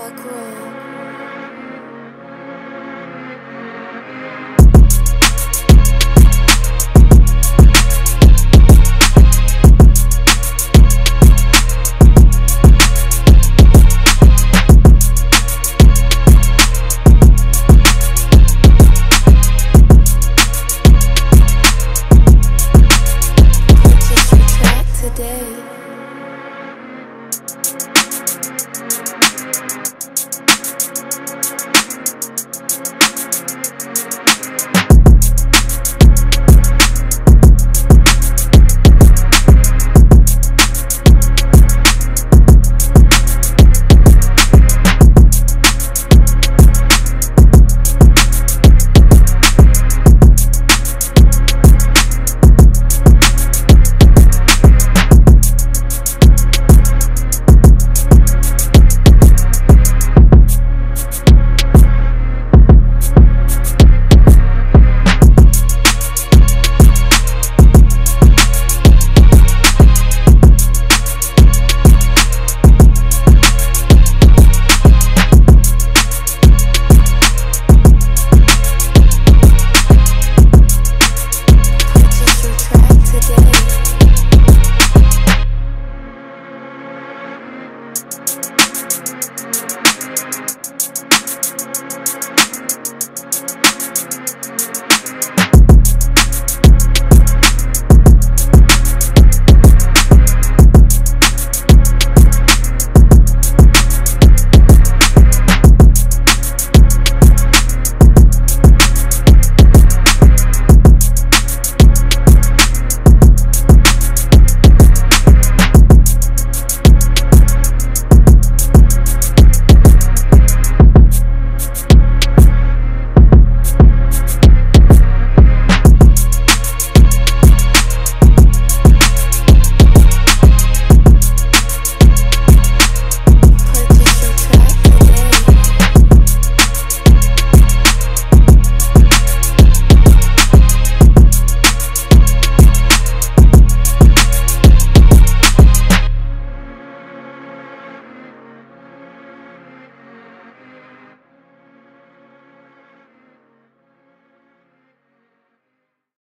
fuck wrong.